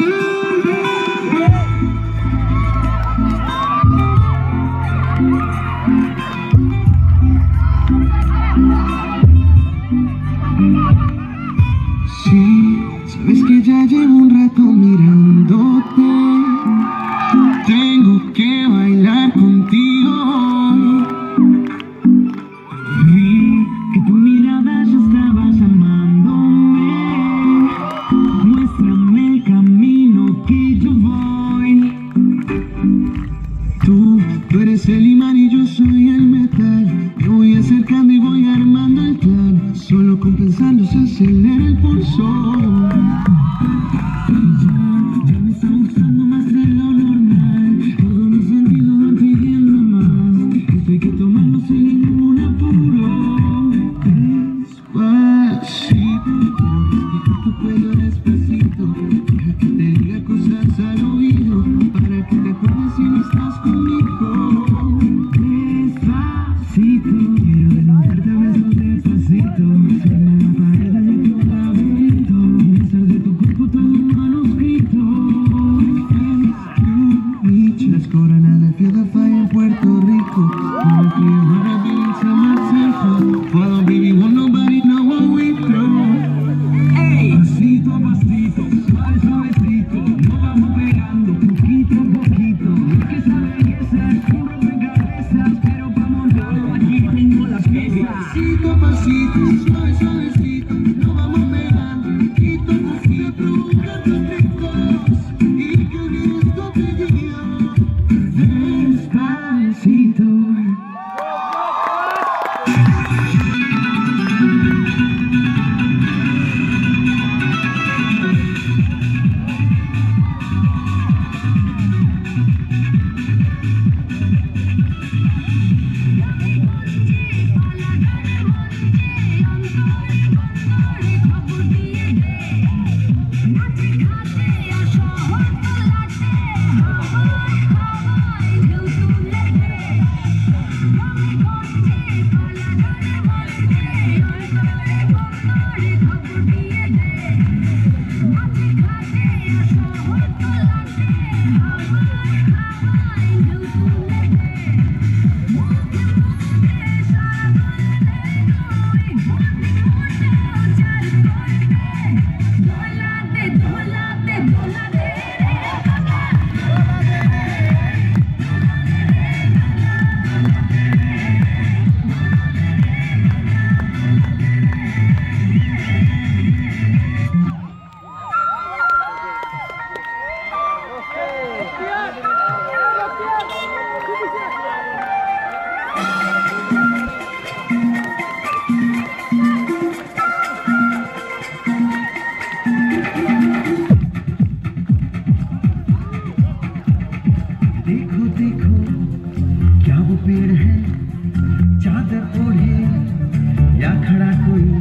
मस्ती silly डोले या खड़ा बोले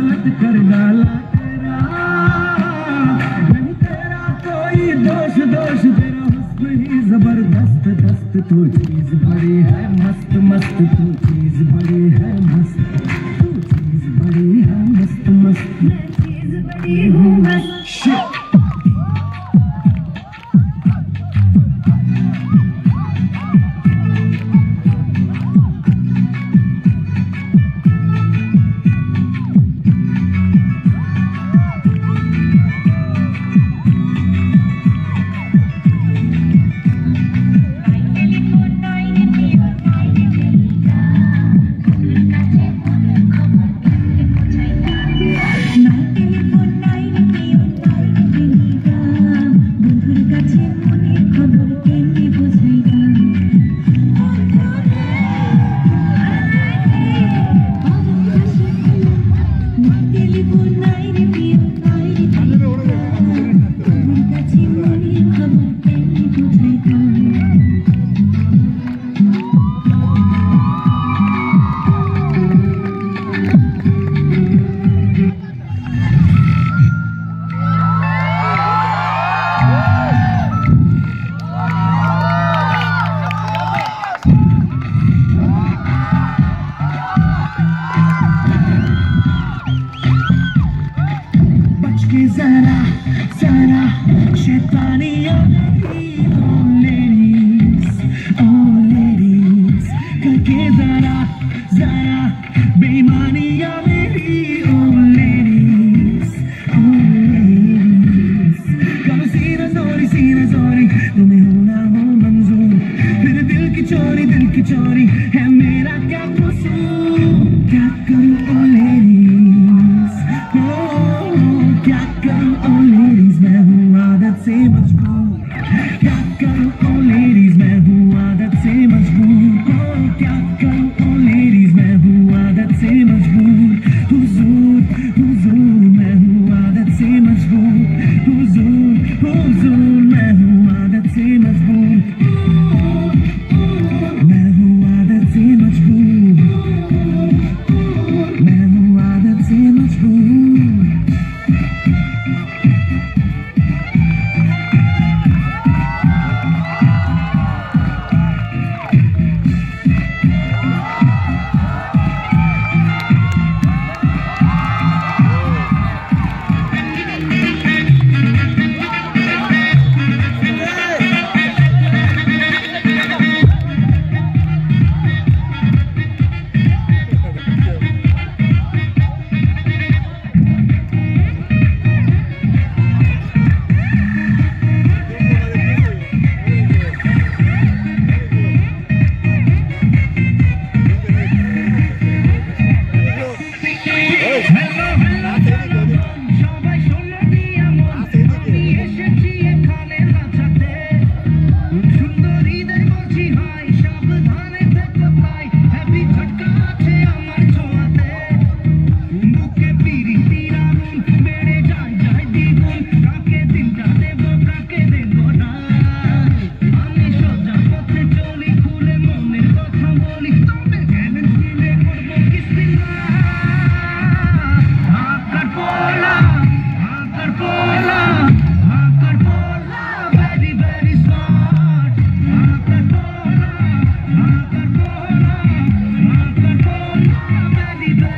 हाथ कर डाला तेरा। तेरा कोई दोष दोष तेरा हुस्न ही ज़बरदस्त, दस्त तू चीज़ बड़ी है, मस्त मस्त तू। चीज़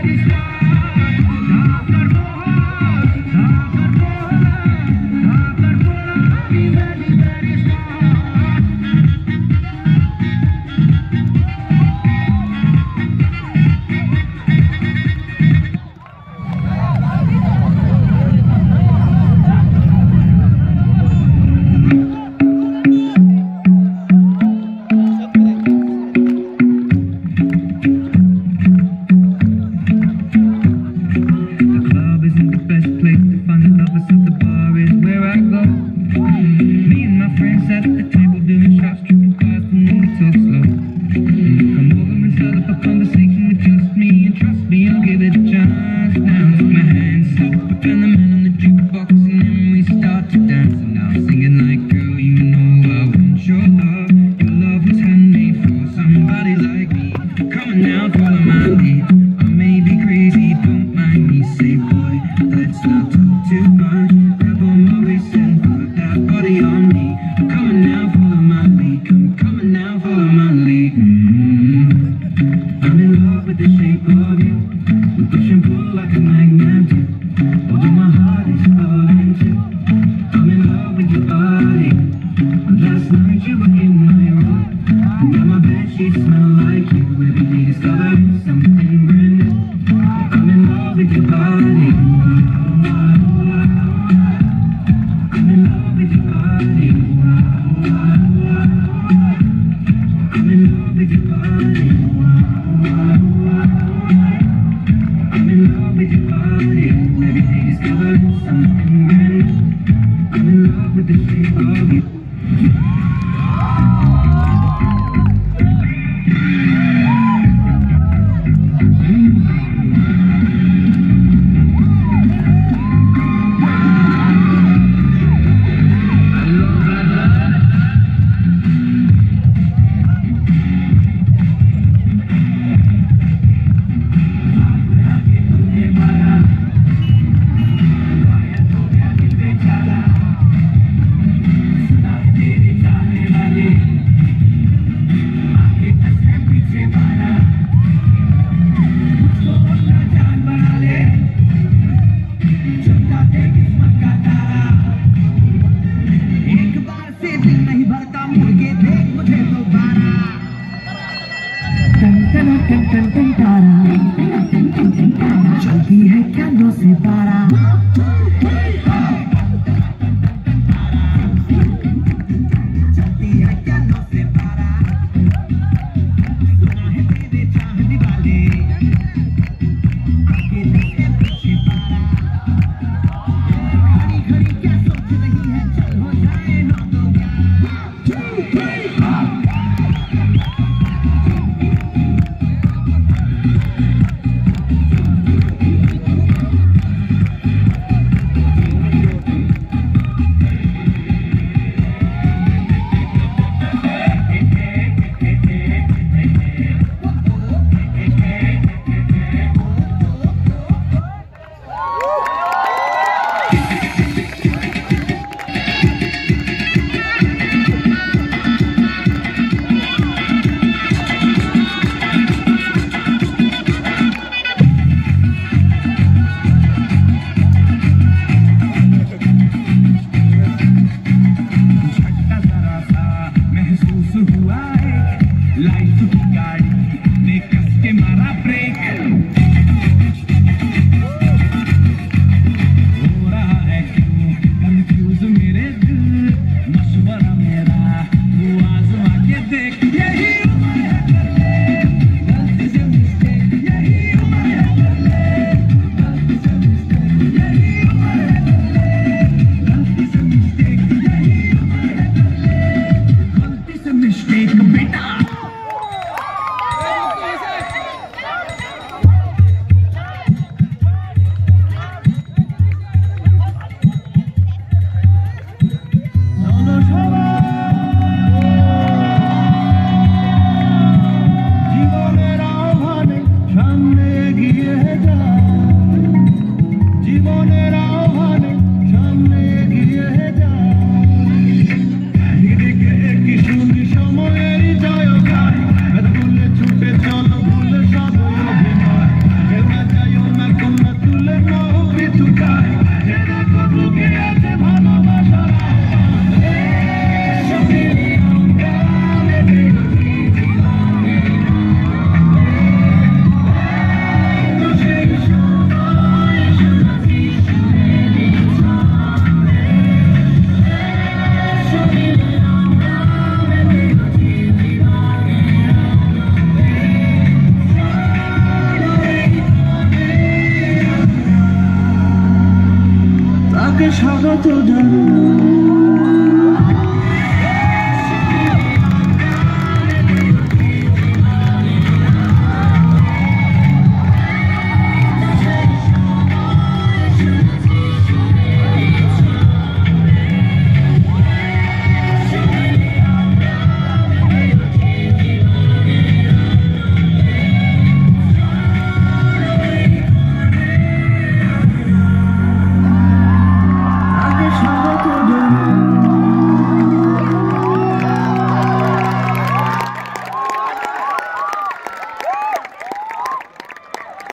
Yeah. break.